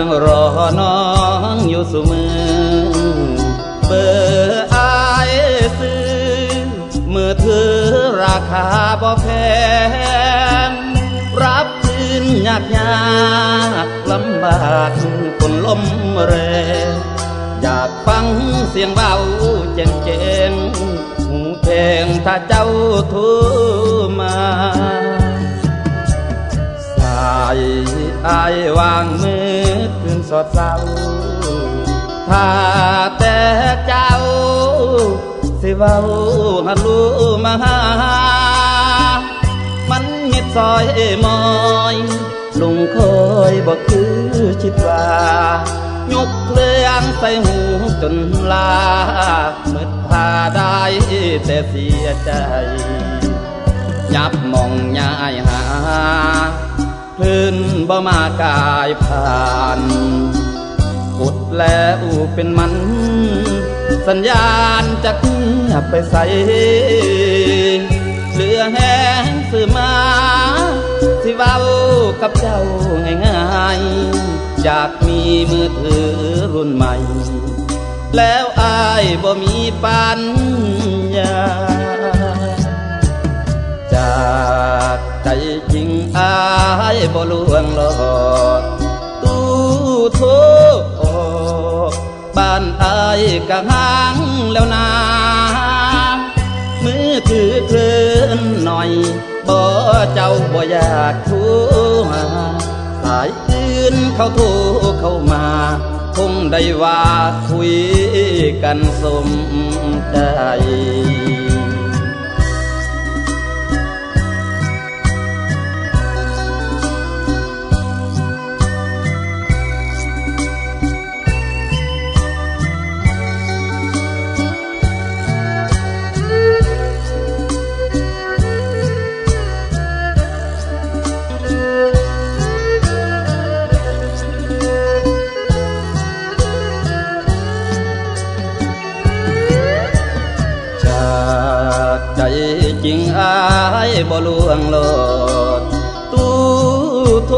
ยังรอน้องอยู่เสมอเบอร์อายซื้อมือถือราคาบ่แพงรับคืนยากยากลำบากคนลมแรงอยากฟังเสียงเบาเจงเจงหูเพลงถ้าเจ้าโทูมาสายอายวางมือ สดเศร้าถ้าแต่เจ้า สิเว้าหัดรู้มาหามันมิดซอยมอยลุงคอยบอกคือชิดว่ายกเครื่องใส่หูจนลามืดพาได้แต่เสียใจ ยับมองยายหาพื้นบ่มากายผ่าน เป็นมัน สัญญาณจะเงียบไปใสเหลือแห้งสื่อมาสิเว้ากับเจ้าง่ายๆอยากมีมือถือรุ่นใหม่ แล้วอายบ่มีปัญญา จากใจจริงอายบ่ลวงหลอกตู้โท กะห้างแล้วนา มือถือเคลื่อนหน่อย บ่เจ้าบ่อยากทูหาสายอื่นเขาโทรเข้ามา คงได้ว่าคุยกันสมใจ จากใจจริงอายบ่ลวงโลดตู้โท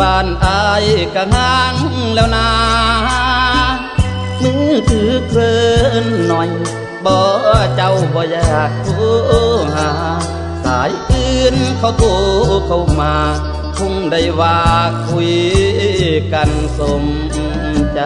บ้านอายกะงางแล้วนามือถือเคลื่อนหน่อยบ่เจ้าบ่อยากโทรหาสายอื่นเขาโทรเข้ามาคงได้ว่าคุยกันสมใจ